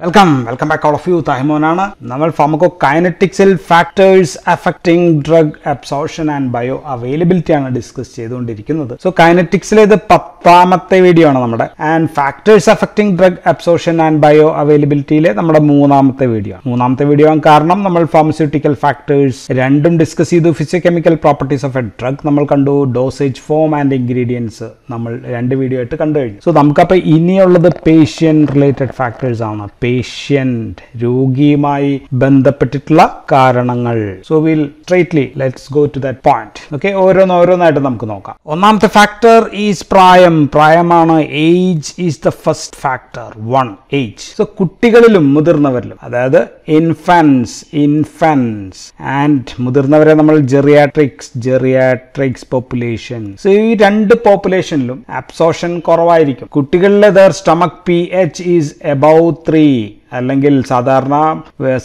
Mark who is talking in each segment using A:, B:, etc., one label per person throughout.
A: Welcome welcome back all of you താഹിമോനാണ് നമ്മൾ ഫാമക്കോ കൈനറ്റിക്സിൽ factors affecting drug absorption and bioavailability ആണ് discuss ചെയ്തുകൊണ്ടിരിക്കുന്നത്. So കൈനറ്റിക്സിലെ ഇത് പത്താമത്തെ വീഡിയോ ആണ് നമ്മുടെ. And factors affecting drug absorption and bio അവൈലബിലിറ്റിയിലെ നമ്മുടെ മൂന്നാമത്തെ വീഡിയോ ആണ്. മൂന്നാമത്തെ വീഡിയോ ആണ് കാരണം നമ്മൾ ഫാർമസ്യൂട്ടിക്കൽ ഫാക്ടേഴ്സ് രണ്ടും ഡിസ്കസ് ചെയ്തു. Physicochemical properties of a drug നമ്മൾ കണ്ടു. ഡോസേജ് ഫോം ആൻഡ് ഇൻഗ്രീഡിയൻസ് നമ്മൾ രണ്ട് വീഡിയോ ആയിട്ട് കണ്ടു കഴിഞ്ഞു. സോ നമുക്കപ്പോൾ ഇനിയുള്ളത് പേഷ്യൻ റിലേറ്റഡ് ഫാക്ടേഴ്സ് ആണ്. പേഷ്യന്റ് രോഗിയുമായി ബന്ധപ്പെട്ടിട്ടുള്ള കാരണങ്ങൾ. So will straightly let's go to that point okay ഓരോന്ന് ഓരോന്നായിട്ട് നമുക്ക് നോക്കാം. ഒന്നാമത്തെ ഫാക്ടർ ഈസ് പ്രായം. പ്രായമാണ് age is the first factor one age so കുട്ടികളിലും മുതിർന്നവരിലും അതായത് ഇൻഫൻസ് ഇൻഫൻസ് ആൻഡ് മുതിർന്നവരെ നമ്മൾ ജെറിയാട്രിക്സ് ജെറിയാട്രിക്സ് പോപ്പുലേഷൻ സോ ഈ രണ്ട് പോപ്പുലേഷനിലും അബ്സോർഷൻ കുറവായിരിക്കും. കുട്ടികളിലെ their stomach P H is above three Nabi അല്ലെങ്കിൽ സാധാരണ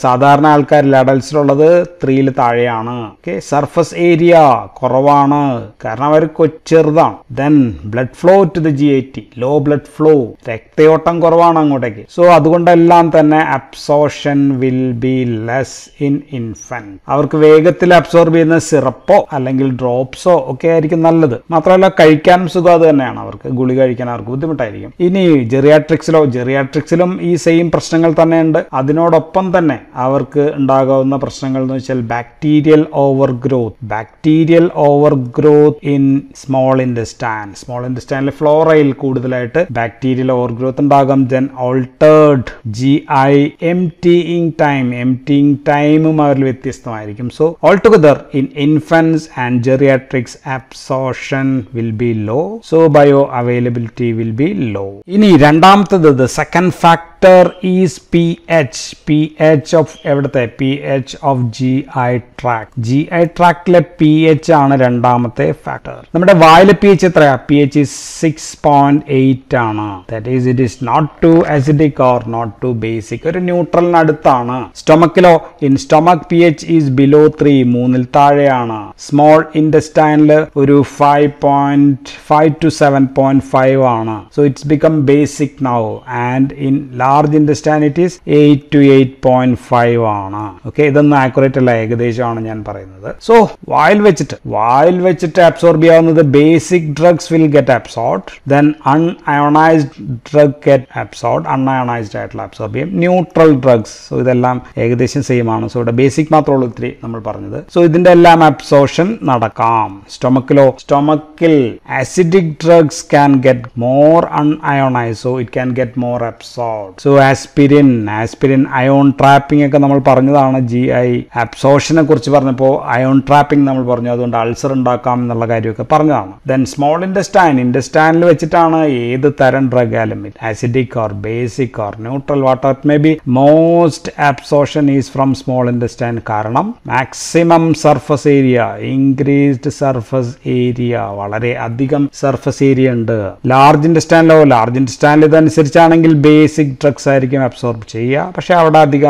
A: സാധാരണ ആൾക്കാരിൽ അഡൽസിലുള്ളത് ത്രീയിൽ താഴെയാണ്. ഓക്കെ സർഫസ് ഏരിയ കുറവാണ്. കാരണം അവർ ചെറുതാണ്. Then blood flow to the G I T low blood flow രക്തയോട്ടം കുറവാണ് അങ്ങോട്ടേക്ക്. സോ അതുകൊണ്ടെല്ലാം തന്നെ absorption will be less in infant അവർക്ക് വേഗത്തിൽ അബ്സോർബ് ചെയ്യുന്ന സിറപ്പോ അല്ലെങ്കിൽ ഡ്രോപ്സോ ഒക്കെ ആയിരിക്കും നല്ലത്. മാത്രമല്ല കഴിക്കാൻ സുഖം അത് തന്നെയാണ്. അവർക്ക് ഗുളി കഴിക്കാൻ അവർക്ക് ബുദ്ധിമുട്ടായിരിക്കും. ഇനി ജെറിയാട്രിക്സിലോ ജെറിയാട്രിക്സിലും ഈ സെയിം പ്രശ്നങ്ങൾ തന്നെയുണ്ട്. അതിനോടൊപ്പം തന്നെ അവർക്ക് ഉണ്ടാകാവുന്ന പ്രശ്നങ്ങൾ എന്ന് വെച്ചാൽ bacterial overgrowth bacterial overgrowth in small intestine small ഇൻഡസ്റ്റാനിലെ ഫ്ലോറയിൽ കൂടുതലായിട്ട് ബാക്ടീരിയൽ ഓവർ ഗ്രോത്ത് ഉണ്ടാകാം then altered G I emptying time emptying ടൈമും അവരിൽ വ്യത്യസ്തമായിരിക്കും. So all together in infants and geriatrics absorption will be low so bioavailability will be low ഇനി രണ്ടാമത്തത് second factor is P H P H of എവിടുത്തെ? P H of G I tract G I ട്രാക്കിലെ P H ആണ് രണ്ടാമത്തെ factor നമ്മുടെ വായിലെ P H എത്രയാ? P H six point eight ആണ്. That is it is not too acidic or not too basic ഒരു ന്യൂട്രലിന് അടുത്താണ് സ്റ്റൊമക്കിലോ in stomach P H is below three മൂന്നിൽ താഴെയാണ്. സ്മോൾ ഇൻഡസ്റ്റൈനിൽ ഒരു five point five to seven point five ആണ്. So it's become basic now and in large intestine it is eight to eight point five ആണ്. Okay ഇതൊന്നും accurate അല്ല ഏകദേശമാണ് ഞാൻ പറയുന്നത്. സോ വായിൽ വെച്ചിട്ട് വായിൽ വെച്ചിട്ട് absorb ചെയ്യാവുന്നത് basic drugs will get absorbed then unionised drug get absorbed unionised ആയിട്ടുള്ള അബ്സോർബ് ചെയ്യും. ന്യൂട്രൽ ഡ്രഗ്സ് സോ ഇതെല്ലാം ഏകദേശം സെയിം ആണ്. സോ ഇവിടെ ബേസിക് മാത്രമുള്ള ഇത്തിരി നമ്മൾ പറഞ്ഞത്. സോ ഇതിന്റെ എല്ലാം അബ്സോർഷൻ നടക്കാം. സ്റ്റൊമക്കിലോ സ്റ്റൊമക്കിൽ acidic drugs can get more unionise so it can get more absorbed so aspirin aspirin ion trapping ഒക്കെ നമ്മൾ പറഞ്ഞതാണ് ജി ഐ അബ്സോർഷനെ കുറിച്ച് പറഞ്ഞപ്പോൾ അയോൺ ട്രാപ്പിംഗ് നമ്മൾ പറഞ്ഞു. അതുകൊണ്ട് അൾസർ ഉണ്ടാക്കാം എന്നുള്ള കാര്യമൊക്കെ പറഞ്ഞതാണ്. ദെൻ സ്മോൾ ഇൻഡസ്റ്റൈൻ ഇൻഡസ്റ്റൈനിൽ വെച്ചിട്ടാണ് ഏത് തരം drug ആലും acidic or basic or neutral water may be most absorption is from small intestine കാരണം maximum surface area increased surface area വളരെ അധികം സർഫസ് ഏരിയ ഉണ്ട്. ലാർജ് ഇൻഡസ്റ്റൈനിലോ ലാർജ് ഇൻഡസ്റ്റൈനിൽ ഇതനുസരിച്ചാണെങ്കിൽ ബേസിക് ഡ്രഗ്സ് ആയിരിക്കും അബ്സോർബ് ചെയ്യുക. പക്ഷെ അവിടെ അധികം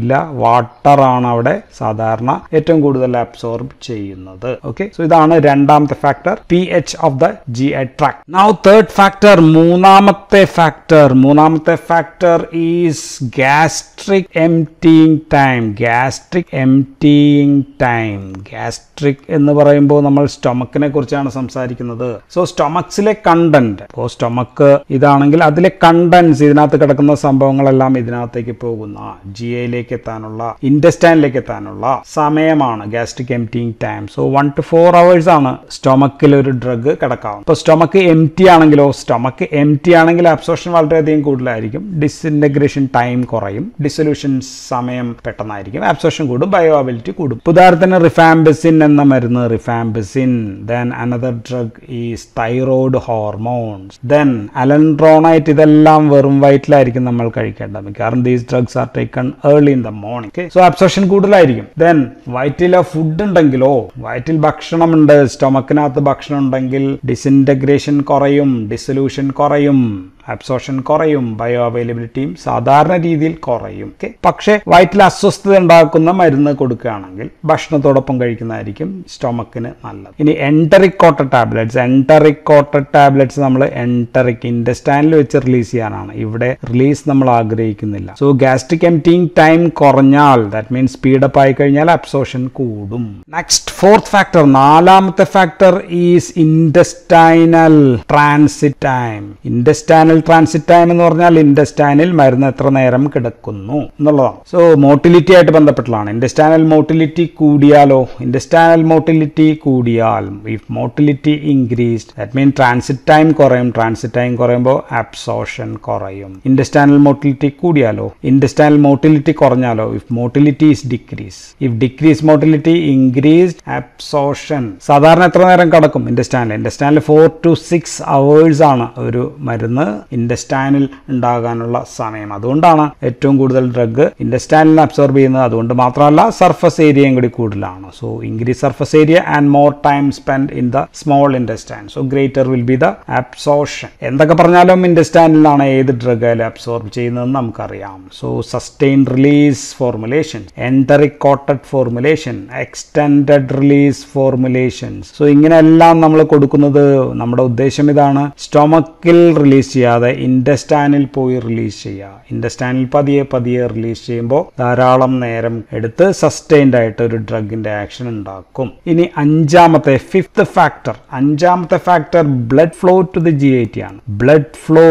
A: ഇല്ല. വാട്ടർ ആണ് അവിടെ സാധാരണ ഏറ്റവും കൂടുതൽ അബ്സോർബ് ചെയ്യുന്നത്. ഓക്കെ സോ ഇതാണ് രണ്ടാമത്തെ factor P H of the G I tract now third factor മൂന്നാമത്തെ ഫാക്ടർ മൂന്നാമത്തെ factor is gastric emptying time gastric emptying time gastric എന്ന് പറയുമ്പോൾ നമ്മൾ സ്റ്റൊമക്കിനെ കുറിച്ചാണ് സംസാരിക്കുന്നത്. സോ സ്റ്റൊമക്സിലെ കണ്ടന്റ് ഇപ്പോൾ സ്റ്റൊമക്ക് ഇതാണെങ്കിൽ അതിലെ കണ്ടൻസ് ഇതിനകത്ത് കിടക്കുന്ന സംഭവങ്ങളെല്ലാം ഇതിനകത്തേക്ക് പോകുന്ന ജി എയിലേക്ക് എത്താനുള്ള ഇൻഡസ്റ്റൈനിലേക്ക് എത്താനുള്ള സമയമാണ് gastric emptying time so one two four hours ആണ് സ്റ്റൊമക്കിൽ ഒരു ഡ്രഗ് കിടക്കാവുന്നത്. ഇപ്പോൾ സ്റ്റൊമക്ക് എം ടി ആണെങ്കിലോ സ്റ്റൊമക്ക് എം ടി ആണെങ്കിൽ അബ്സോർഷൻ വളരെയധികം കൂടുതലായിരിക്കും. ഡിസ്ഇന്റഗ്രേഷൻ ടൈം കുറയും. ഡിസൊല്യൂഷൻ സമയം പെട്ടെന്നായിരിക്കും. അബ്സോർഷൻ കൂടും ബയോബിലിറ്റി കൂടും. ഉദാഹരണത്തിന് റിഫാംബസിൻ എന്ന മരുന്ന് rifampicin then another drug is thyroid hormones then alendronate ഇതെല്ലാം വെറും വയറ്റിലായിരിക്കും നമ്മൾ കഴിക്കേണ്ടത്. മിക്കാറും these drugs are taken early in the morning so absorption കൂടുതലായിരിക്കും. ദെൻ വയറ്റിൽ ഫുഡ് ഉണ്ടെങ്കിലോ വയറ്റിൽ ഭക്ഷണമുണ്ട് സ്റ്റൊമക്കിനകത്ത് ഭക്ഷണം ഉണ്ടെങ്കിൽ ഡിസിന്റഗ്രേഷൻ കുറയും ഡിസൊല്യൂഷൻ കുറയും. അബ്സോർഷൻ കുറയും. ബയോ അവൈലബിലിറ്റിയും സാധാരണ രീതിയിൽ കുറയും. ഓക്കെ പക്ഷേ വയറ്റിൽ അസ്വസ്ഥത ഉണ്ടാക്കുന്ന മരുന്ന് കൊടുക്കുകയാണെങ്കിൽ ഭക്ഷണത്തോടൊപ്പം കഴിക്കുന്നതായിരിക്കും സ്റ്റൊമക്കിന് നല്ലത്. ഇനി enteric coated tablets enteric coated tablets നമ്മൾ എന്ററിക് ഇൻഡസ്റ്റാൻഡിൽ വെച്ച് റിലീസ് ചെയ്യാനാണ്. ഇവിടെ റിലീസ് നമ്മൾ ആഗ്രഹിക്കുന്നില്ല. സോ ഗ്യാസ്ട്രിക് എംറ്റിങ് ടൈം കുറഞ്ഞാൽ ദാറ്റ് മീൻസ് സ്പീഡപ്പ് ആയി കഴിഞ്ഞാൽ അബ്സോർഷൻ കൂടും. നെക്സ്റ്റ് ഫോർത്ത് ഫാക്ടർ നാലാമത്തെ factor is intestinal transit time intestinal transit time എന്ന് പറഞ്ഞാൽ ഇൻഡസ്റ്റൈനിൽ മരുന്ന് എത്ര നേരം കിടക്കുന്നു എന്നുള്ളതാണ്. സോ മോട്ടിലിറ്റി ആയിട്ട് ബന്ധപ്പെട്ടുള്ളതാണ് ഇൻഡസ്റ്റൈനൽ മോട്ടിലിറ്റി കൂടിയാലോ? ഇൻഡസ്റ്റൈനൽ മോട്ടിലിറ്റി കൂടിയാൽ if motility increased that mean transit time കുറയും. ട്രാൻസിറ്റ് ടൈം കുറയുമ്പോൾ അബ്സോർഷൻ കുറയും. ഇൻഡസ്റ്റൈനൽ മോട്ടിലിറ്റി കൂടിയാലോ? Intestinal motility കുറഞ്ഞാലോ? If motility is decrease if decrease motility increased absorption സാധാരണ എത്ര നേരം കിടക്കും? ഇൻഡസ്റ്റാനിൽ ഇൻഡസ്റ്റാനിൽ ഫോർ ടു സിക്സ് അവേഴ്സ് ആണ് ഒരു മരുന്ന് ഇൻഡസ്റ്റൈനിൽ ഉണ്ടാകാനുള്ള സമയം. അതുകൊണ്ടാണ് ഏറ്റവും കൂടുതൽ ഡ്രഗ് ഇൻഡസ്റ്റൈനിൽ അബ്സോർബ് ചെയ്യുന്നത്. അതുകൊണ്ട് മാത്രമല്ല സർഫസ് ഏരിയയും കൂടി കൂടുതലാണ്. So increase surface area and more time spend in the small intestine so greater will be the absorption എന്തൊക്കെ പറഞ്ഞാലും ഇൻഡസ്റ്റൈനിലാണ് ഏത് ഡ്രഗ് ആയാലും അബ്സോർബ് ചെയ്യുന്നതെന്ന് നമുക്കറിയാം. So sustain release formulation enteric coated formulation extended release formulations so ഇങ്ങനെയെല്ലാം നമ്മൾ കൊടുക്കുന്നത് നമ്മുടെ ഉദ്ദേശം ഇതാണ്. സ്റ്റൊമക്കിൽ റിലീസ് ചെയ്യാതെ ഇൻഡസ്റ്റാനിൽ പോയി റിലീസ് ചെയ്യുക ഇൻഡസ്റ്റാനിൽ പതിയെ പതിയെ റിലീസ് ചെയ്യുമ്പോൾ ധാരാളം നേരം എടുത്ത് സസ്റ്റൈൻഡ് ആയിട്ട് ഒരു ഡ്രഗിന്റെ ആക്ഷൻ ഉണ്ടാക്കും. ഇനി അഞ്ചാമത്തെ ഫിഫ്ത്ത് ഫാക്ടർ അഞ്ചാമത്തെ factor blood flow to the G I T ആണ്. Blood flow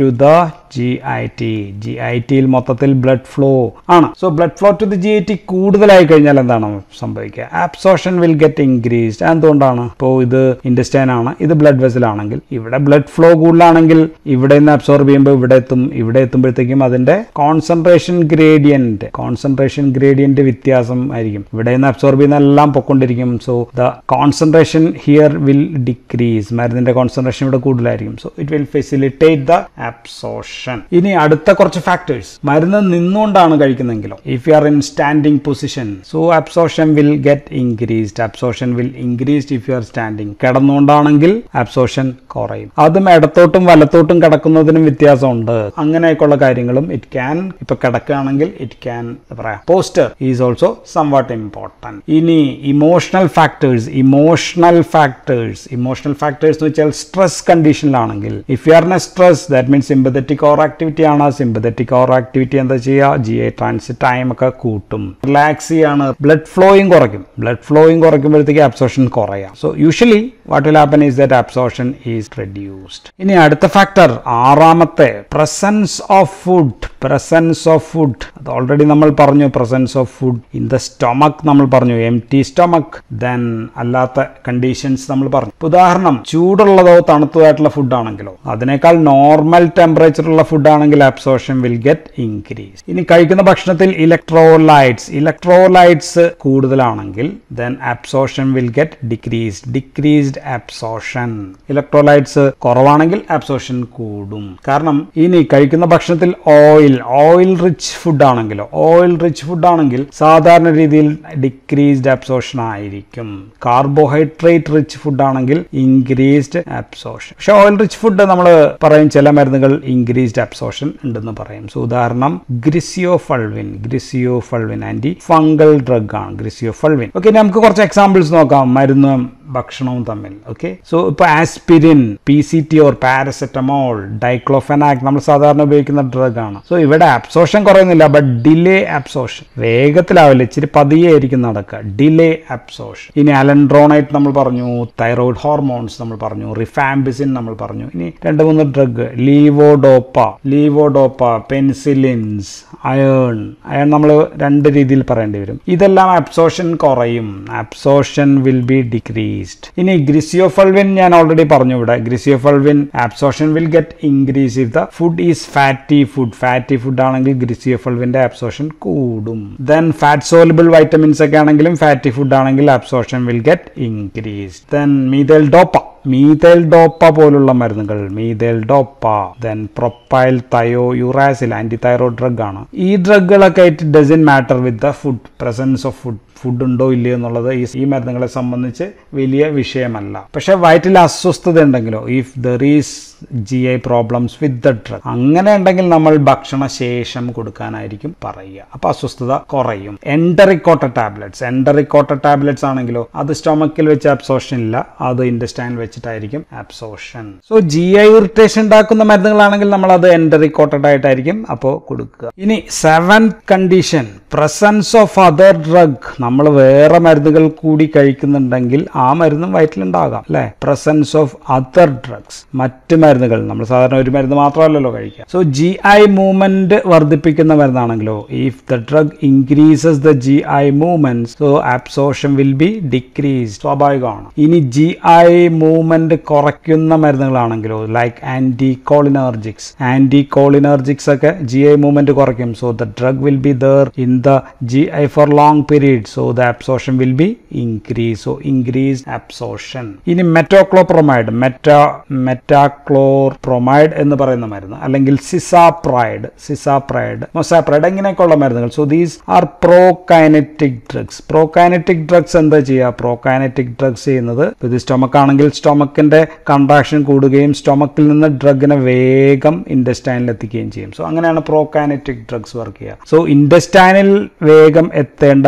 A: to the G I T G I ടിയിൽ മൊത്തത്തിൽ ബ്ലഡ് ഫ്ലോ ആണ്. So blood flow to the G I T കൂടുതലായി കഴിഞ്ഞാൽ എന്താണ് സംഭവിക്കുക? ആബ്സോർഷൻ വിൽ ഗെറ്റ് ഇൻക്രീസ്ഡ് എന്തുകൊണ്ടാണ്? ഇപ്പോൾ ഇത് ഇൻഡസ്റ്റൈൻ ആണ്. ഇത് ബ്ലഡ് വെസൽ ആണെങ്കിൽ ഇവിടെ ബ്ലഡ് ഫ്ലോ കൂടുതലാണെങ്കിൽ ഇവിടെ നിന്ന് അബ്സോർബ് ചെയ്യുമ്പോൾ ഇവിടെ എത്തും ഇവിടെ എത്തുമ്പോഴത്തേക്കും അതിന്റെ കോൺസെൻട്രേഷൻ ഗ്രേഡിയന്റ് കോൺസെൻട്രേഷൻ ഗ്രേഡിയന്റ് വ്യത്യാസം ആയിരിക്കും. ഇവിടെ നിന്ന് അബ്സോർബ് ചെയ്യുന്ന എല്ലാം പൊക്കൊണ്ടിരിക്കും. So the concentration here will decrease മരുന്നിന്റെ കോൺസെൻട്രേഷൻ ഇവിടെ കൂടുതലായിരിക്കും. So it will facilitate the absorption ഇനി അടുത്ത കുറച്ച് ഫാക്ടേഴ്സ് മരുന്ന് നിന്നുകൊണ്ടാണ് കഴിക്കുന്നതെങ്കിലോ. If you are in standing position so absorption will get increased absorption will increased if you are standing കിടന്നുകൊണ്ടാണെങ്കിൽ absorption കുറയും. അതും ഇടത്തോട്ടും വലത്തോട്ടും കിടക്കുന്നതിനും വ്യത്യാസമുണ്ട്. അങ്ങനെയൊക്കെയുള്ള കാര്യങ്ങളും ഇറ്റ് ക്യാൻ ഇപ്പൊ കിടക്കുകയാണെങ്കിൽ ഇറ്റ് ക്യാൻ പറയാം. Posture is also somewhat important ഇനി emotional factors emotional factors emotional factors എന്ന് വെച്ചാൽ stress കണ്ടീഷനിലാണെങ്കിൽ if you are a stress that means sympathetic or activity ആണ്. സിമ്പതറ്റിക് ഓർ ആക്ടിവിറ്റി എന്താ ചെയ്യുക? ജി ഐ ട്രാൻസിറ്റ് ടൈം ഒക്കെ കൂട്ടും. Relax ചെയ്യാണ്. ബ്ലഡ് ഫ്ലോയും കുറയ്ക്കും. ബ്ലഡ് ഫ്ലോയും കുറയ്ക്കുമ്പോഴത്തേക്ക് absorption കുറയാം. So usually what will happen is that absorption is reduced ഇനി അടുത്ത ഫാക്ടർ ആറാമത്തെ presence of food presence of food അത് ഓൾറെഡി നമ്മൾ പറഞ്ഞു presence of food in the stomach നമ്മൾ പറഞ്ഞു എം ടി സ്റ്റൊമക് ദെൻ അല്ലാത്ത കണ്ടീഷൻസ് നമ്മൾ പറഞ്ഞു. ഉദാഹരണം ചൂടുള്ളതോ തണുത്തതായിട്ടുള്ള ഫുഡ് ആണെങ്കിലോ അതിനേക്കാൾ നോർമൽ ടെമ്പറേച്ചറുള്ള ഫുഡ് ആണെങ്കിൽ അബ്സോർഷൻ വിൽ ഗെറ്റ് ഇൻക്രീസ് ഇനി കഴിക്കുന്ന ഭക്ഷണത്തിൽ ഇലക്ട്രോലൈറ്റ്സ് ഇലക്ട്രോലൈറ്റ്സ് കൂടുതലാണെങ്കിൽ then absorption will get decrease decrease decreased absorption electrolytes കുറവാണെങ്കിൽ അബ്സോർഷൻ കൂടും. കാരണം ഇനി കഴിക്കുന്ന ഭക്ഷണത്തിൽ ഓയിൽ ഓയിൽ റിച്ച് ഫുഡ് ആണെങ്കിലോ ഓയിൽ റിച്ച് ഫുഡ് ആണെങ്കിൽ സാധാരണ രീതിയിൽ ഡിക്രീസ്ഡ് അബ്സോർഷൻ ആയിരിക്കും. കാർബോഹൈഡ്രേറ്റ് റിച്ച് ഫുഡ് ആണെങ്കിൽ ഇൻക്രീസ്ഡ് അബ്സോർഷൻ പക്ഷെ ഓയിൽ റിച്ച് ഫുഡ് നമ്മൾ പറയും ചില മരുന്നുകൾ ഇൻക്രീസ്ഡ് അബ്സോർഷൻ ഉണ്ടെന്ന് പറയും. സോ ഉദാഹരണം griseofulvin griseofulvin antifungal drug ആണ്. ഗ്രിസിയോ ഫൾവിൻ ഓക്കെ നമുക്ക് കുറച്ച് എക്സാമ്പിൾസ് നോക്കാം. മരുന്നും ഭക്ഷണവും തമ്മിൽ ഓക്കെ സോ ഇപ്പൊ aspirin P C T or paracetamol diclofenac നമ്മൾ സാധാരണ ഉപയോഗിക്കുന്ന ഡ്രഗ് ആണ്. സോ ഇവിടെ അബ്സോർഷൻ കുറയുന്നില്ല ബട്ട് ഡിലേ അബ്സോർഷൻ വേഗത്തിലാവില്ല ഇച്ചിരി പതിയെ ആയിരിക്കും നടക്കുക. ഡിലേ അബ്സോർഷൻ ഇനി അലൻഡ്രോണൈറ്റ് നമ്മൾ പറഞ്ഞു തൈറോയിഡ് ഹോർമോൺസ് നമ്മൾ പറഞ്ഞു റിഫാംബിസിൻ നമ്മൾ പറഞ്ഞു. ഇനി രണ്ട് മൂന്ന് drug levodopa levodopa penicillins iron iron നമ്മൾ രണ്ട് രീതിയിൽ പറയേണ്ടി വരും. ഇതെല്ലാം അബ്സോർഷൻ കുറയും. അബ്സോർഷൻ വിൽ ബി ഡിക്രീസ്ഡ് ഇനി ഗ്രിസിയോഫൾവിൻ ഞാൻ ഓൾറെഡി പറഞ്ഞു ഇവിടെ. Griseofulvin absorption will get increase if the food is fatty food fatty food ആണെങ്കിൽ ഗ്രിസിയോഫൾവിന്റെ അബ്സോർഷൻ കൂടും. ദെൻ ഫാറ്റ് സോലബിൾ വൈറ്റമിൻസ് ഒക്കെ ആണെങ്കിലും ഫാറ്റി ഫുഡ് ആണെങ്കിൽ absorption will get increase then methyldopa methyldopa പോലുള്ള മരുന്നുകൾ. Methyldopa then propylthiouracil antithyroid drug ആണ്. ഈ ഡ്രഗുകളൊക്കെ it doesn't matter with the food presence of food food ഉണ്ടോ ഇല്ലയോ എന്നുള്ളത് ഈ ഈ മരുന്നുകളെ സംബന്ധിച്ച് വലിയ വിഷയമല്ല. പക്ഷെ വയറ്റിൽ അസ്വസ്ഥത ഉണ്ടെങ്കിലോ if there is G I problems with the drug അങ്ങനെ ഉണ്ടെങ്കിൽ നമ്മൾ ഭക്ഷണശേഷം കൊടുക്കാനായിരിക്കും പറയുക. അപ്പൊ അസ്വസ്ഥത കുറയും. എൻഡറിക്കോട്ട ടാബ്ലറ്റ്സ് എൻഡറിക്കോട്ട ടാബ്ലറ്റ്സ് ആണെങ്കിലോ അത് സ്റ്റൊമക്കിൽ വെച്ച് അബ്സോർഷൻ ഇല്ല അത് ഇൻഡസ്റ്റൈൻ വെച്ചിട്ടായിരിക്കും absorption so G I irritation ഉണ്ടാക്കുന്ന മരുന്നുകളാണെങ്കിൽ നമ്മൾ അത് എൻഡറിക്കോട്ടഡ് ആയിട്ടായിരിക്കും അപ്പോൾ കൊടുക്കുക. ഇനി seven condition presence of other drug നമ്മൾ വേറെ മരുന്നുകൾ കൂടി കഴിക്കുന്നുണ്ടെങ്കിൽ ആ മരുന്നും വയറ്റിലുണ്ടാകാം അല്ലെ? പ്രസൻസ് ഓഫ് അതർ ഡ്രഗ്സ് മറ്റ് മരുന്നുകൾ. നമ്മൾ സാധാരണ ഒരു മരുന്ന് മാത്രമല്ലല്ലോ കഴിക്കുക. സോ ജി ഐ മൂവ്മെന്റ് വർദ്ധിപ്പിക്കുന്ന മരുന്നാണെങ്കിലോ if the drug increases the G I movement so absorption will be decrease സ്വാഭാവികമാണ്. ഇനി ജി ഐ മൂവ്മെന്റ് കുറയ്ക്കുന്ന മരുന്നുകളാണെങ്കിലോ like anticholinergics anticholinergics ഒക്കെ ജി ഐ മൂവ്മെന്റ് കുറയ്ക്കും. So the drug will be there in the G I for long period so the absorption will be increase so increase absorption ഇനി metoclopramide meta മെറ്റാക്ലോർ പ്രൊമൈഡ് എന്ന് പറയുന്ന മരുന്ന് അല്ലെങ്കിൽ cisapride cisapride mosapride ഇങ്ങനെയൊക്കെയുള്ള മരുന്നുകൾ. So these are prokinetic drugs prokinetic drugs എന്താ ചെയ്യുക? Prokinetic drugs ചെയ്യുന്നത് ഇത് സ്റ്റൊമക്ക് ആണെങ്കിൽ സ്റ്റൊമക്കിന്റെ കൺട്രാക്ഷൻ കൂടുകയും സ്റ്റൊമക്കിൽ നിന്ന് ഡ്രഗിനെ വേഗം ഇൻഡസ്റ്റൈനിൽ എത്തിക്കുകയും ചെയ്യും. സോ അങ്ങനെയാണ് പ്രോകൈനറ്റിക് ഡ്രഗ്സ് വർക്ക് ചെയ്യുക. സോ ഇൻഡസ്റ്റൈനിൽ വേഗം എത്തേണ്ട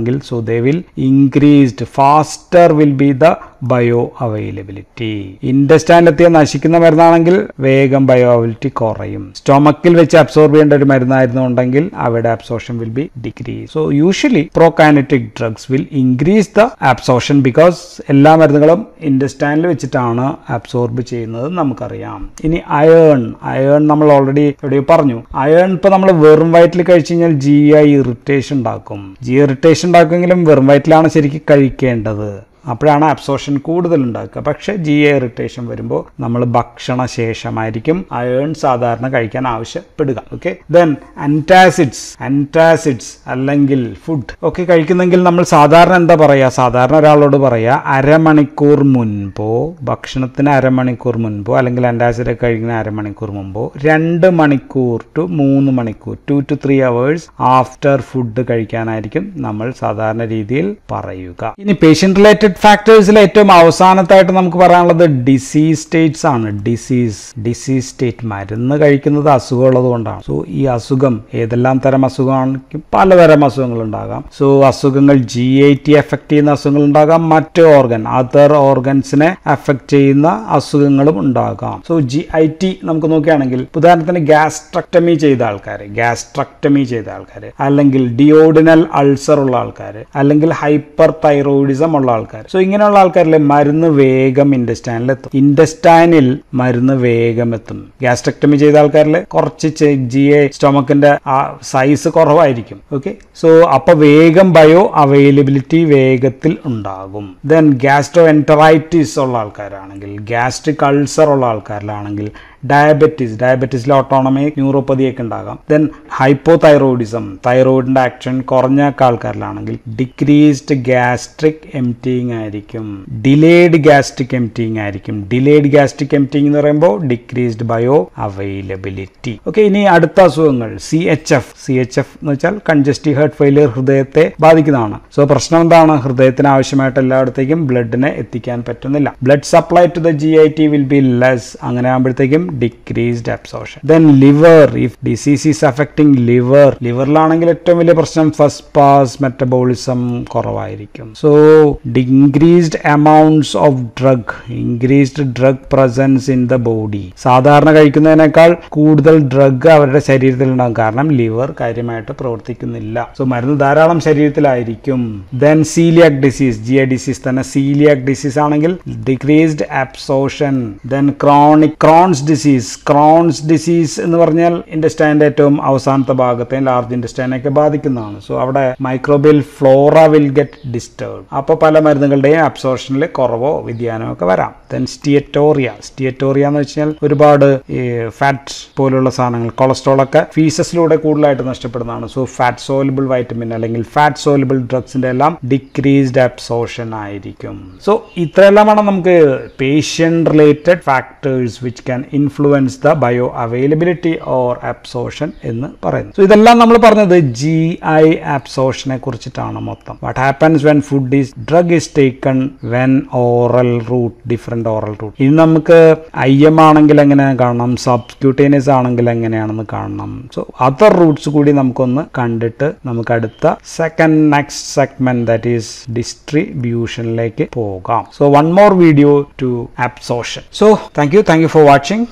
A: angle so they will increased. Faster will be the bioavailability. ഇൻഡസ്റ്റൈനിലെത്തിയ നശിക്കുന്ന മരുന്നാണെങ്കിൽ വേഗം ബയോ അവൈലബിലിറ്റി കുറയും. സ്റ്റൊമക്കിൽ വെച്ച് അബ്സോർബ് ചെയ്യേണ്ട ഒരു മരുന്നായിരുന്നുണ്ടെങ്കിൽ അവിടെ absorption will be degree so usually prokinetic drugs will increase the absorption because എല്ലാ മരുന്നുകളും ഇൻഡസ്റ്റാൻഡിൽ വെച്ചിട്ടാണ് അബ്സോർബ് ചെയ്യുന്നത് നമുക്കറിയാം. ഇനി അയേൺ. അയേൺ നമ്മൾ ഓൾറെഡി എവിടെയോ പറഞ്ഞു. അയേൺ ഇപ്പൊ നമ്മൾ വെറും വയറ്റിൽ കഴിച്ചു കഴിഞ്ഞാൽ ജി ഐ ഇറിറ്റേഷൻ ഉണ്ടാക്കും. ജി ഇറിറ്റേഷൻ ഉണ്ടാക്കുമെങ്കിലും വെറും വയറ്റിലാണ് ശരിക്കും കഴിക്കേണ്ടത്. അപ്പോഴാണ് അബ്സോർഷൻ കൂടുതൽ ഉണ്ടാക്കുക പക്ഷേ ജി എ ഇറിറ്റേഷൻ വരുമ്പോൾ നമ്മൾ ഭക്ഷണ ശേഷമായിരിക്കും അയേൺ സാധാരണ കഴിക്കാൻ ആവശ്യപ്പെടുക. ഓക്കെ ദെൻ അന്റാസിഡ്സ് അന്റാസിഡ്സ് അല്ലെങ്കിൽ ഫുഡ് ഒക്കെ കഴിക്കുന്നെങ്കിൽ നമ്മൾ സാധാരണ എന്താ പറയുക? സാധാരണ ഒരാളോട് പറയുക അരമണിക്കൂർ മുൻപോ ഭക്ഷണത്തിന് അരമണിക്കൂർ മുൻപോ അല്ലെങ്കിൽ അന്റാസിഡ് ഒക്കെ കഴിക്കുന്ന അരമണിക്കൂർ മുമ്പോ രണ്ട് മണിക്കൂർ ടു മൂന്ന് മണിക്കൂർ two to three hours after food കഴിക്കാനായിരിക്കും നമ്മൾ സാധാരണ രീതിയിൽ പറയുക. ഇനി പേഷ്യന്റ് റിലേറ്റഡ് ഫാക്ടേഴ്സിൽ ഏറ്റവും അവസാനത്തായിട്ട് നമുക്ക് പറയാനുള്ളത് ഡിസീസ് സ്റ്റേറ്റ്സ് ആണ്. ഡിസീസ് ഡിസീസ് സ്റ്റേറ്റ് മരുന്ന് കഴിക്കുന്നത് അസുഖമുള്ളത് കൊണ്ടാണ്. സോ ഈ അസുഖം ഏതെല്ലാം തരം അസുഖമാണെങ്കിൽ പലതരം അസുഖങ്ങൾ ഉണ്ടാകാം സോ അസുഖങ്ങൾ ജി ഐ ടി എഫക്ട് ചെയ്യുന്ന അസുഖങ്ങൾ ഉണ്ടാകാം മറ്റ് ഓർഗൻ അതർ ഓർഗൻസിനെ എഫക്ട് ചെയ്യുന്ന അസുഖങ്ങളും ഉണ്ടാകാം. സോ ജി ഐ ടി നമുക്ക് നോക്കുകയാണെങ്കിൽ ഉദാഹരണത്തിന് ഗ്യാസ്ട്രക്ടമി ചെയ്ത ആൾക്കാർ ഗ്യാസ്ട്രക്ടമി ചെയ്ത ആൾക്കാർ അല്ലെങ്കിൽ ഡിയോഡിനൽ അൾസർ ഉള്ള ആൾക്കാർ അല്ലെങ്കിൽ ഹൈപ്പർ തൈറോയിഡിസം ഉള്ള ആൾക്കാർ സോ ഇങ്ങനെയുള്ള ആൾക്കാരിലെ മരുന്ന് വേഗം ഇൻഡസ്റ്റൈനിൽ എത്തും ഇൻഡസ്റ്റൈനിൽ മരുന്ന് വേഗം എത്തും. ഗ്യാസ്ട്രക്ടമി ചെയ്ത ആൾക്കാരിൽ കുറച്ച് ജി എ സ്റ്റൊമക്കിന്റെ ആ സൈസ് കുറവായിരിക്കും. ഓക്കെ സോ അപ്പൊ വേഗം ബയോ അവൈലബിലിറ്റി വേഗത്തിൽ ഉണ്ടാകും. ദെൻ ഗ്യാസ്ട്രോ എന്ററൈറ്റിസ് ഉള്ള ആൾക്കാരാണെങ്കിൽ ഗ്യാസ്ട്രിക് അൾസർ ഉള്ള ആൾക്കാരിലാണെങ്കിൽ ഡയബറ്റീസ് ഡയബറ്റീസിലെ ഓട്ടോണമി ന്യൂറോപ്പതി ഒക്കെ ഉണ്ടാകാം. ദെൻ ഹൈപ്പോ തൈറോയിഡിസം തൈറോയിഡിന്റെ ആക്ഷൻ കുറഞ്ഞ ആൾക്കാരിലാണെങ്കിൽ ഡിക്രീസ്ഡ് ഗ്യാസ്ട്രിക് എംറ്റിങ് ആയിരിക്കും. ഡിലേഡ് ഗ്യാസ്ട്രിക് എംറ്റിങ് ആയിരിക്കും. ഡിലേഡ് ഗ്യാസ്ട്രിക് എംറ്റിങ് എന്ന് പറയുമ്പോൾ ഡിക്രീസ്ഡ് ബയോ അവൈലബിലിറ്റി ഓക്കെ ഇനി അടുത്ത അസുഖങ്ങൾ. C H F C H F എന്ന് വെച്ചാൽ കൺജസ്റ്റീവ് ഹാർട്ട് ഫെയിലിയർ ഹൃദയത്തെ ബാധിക്കുന്നതാണ്. സോ പ്രശ്നം എന്താണ്? ഹൃദയത്തിന് ആവശ്യമായിട്ട് എല്ലായിടത്തേക്കും ബ്ലഡിനെ എത്തിക്കാൻ പറ്റുന്നില്ല. Blood supply to the G I T will be less അങ്ങനെ ആകുമ്പോഴത്തേക്കും decreased absorption then liver if disease is affecting liver ലിവറിലാണെങ്കിൽ ഏറ്റവും വലിയ പ്രശ്നം ഫസ്റ്റ് പാസ് മെറ്റബോളിസം കുറവായിരിക്കും. So increased amounts of drug increased drug presence in the body സാധാരണ കഴിക്കുന്നതിനേക്കാൾ കൂടുതൽ drug അവരുടെ ശരീരത്തിൽ ഉണ്ടാകും കാരണം ലിവർ കാര്യമായിട്ട് പ്രവർത്തിക്കുന്നില്ല. സോ മരുന്ന് ധാരാളം ശരീരത്തിലായിരിക്കും. Then celiac disease G A disease തന്നെ സീലിയാക് ഡിസീസ് ആണെങ്കിൽ decreased absorption then chronic Crohn's disease Crohn's disease എന്ന് പറഞ്ഞാൽ ഇൻഡസ്റ്റൈന്റെ ഏറ്റവും അവസാനത്തെ ഭാഗത്തെ ലാർജ് ഇൻഡസ്റ്റൈനൊക്കെ ബാധിക്കുന്നതാണ്. സോ അവിടെ microbial flora will get disturb അപ്പോൾ പല മരുന്നുകളുടെയും അബ്സോർഷനിൽ കുറവോ വ്യതിയാനമോ ഒക്കെ വരാം. ദെൻ സ്റ്റിയറ്റോറിയ സ്റ്റിയറ്റോറിയ എന്ന് വെച്ചാൽ ഒരുപാട് ഈ ഫാറ്റ് പോലുള്ള സാധനങ്ങൾ കൊളസ്ട്രോൾ ഒക്കെ ഫീസസിലൂടെ കൂടുതലായിട്ട് നഷ്ടപ്പെടുന്നതാണ്. സോ ഫാറ്റ് സോലബിൾ വൈറ്റമിൻ അല്ലെങ്കിൽ ഫാറ്റ് സോലബിൾ ഡ്രഗ്സിന്റെ എല്ലാം ഡിക്രീസ്ഡ് അബ്സോർഷൻ ആയിരിക്കും. സോ ഇത്രയെല്ലാമാണ് നമുക്ക് patient related factors which can influ influence the bioavailability or absorption എന്ന് പറയുന്നു. സോ ഇതെല്ലാം നമ്മൾ പറഞ്ഞത് ജി ഐ അബ്സോർഷനെ കുറിച്ചിട്ടാണ് മൊത്തം. What happens when food is drug is taken when oral route different oral route ഇനി നമുക്ക് ഐ എം ആണെങ്കിൽ എങ്ങനെ കാണണം സബ്സ്ക്യൂട്ടേനിയസ് ആണെങ്കിൽ എങ്ങനെയാണെന്ന് കാണണം. സോ അതർ റൂട്ട്സ് കൂടി നമുക്കൊന്ന് കണ്ടിട്ട് നമുക്ക് അടുത്ത second next segment that is ഡിസ്ട്രിബ്യൂഷനിലേക്ക് പോകാം. So one more video to absorption so thank you thank you for watching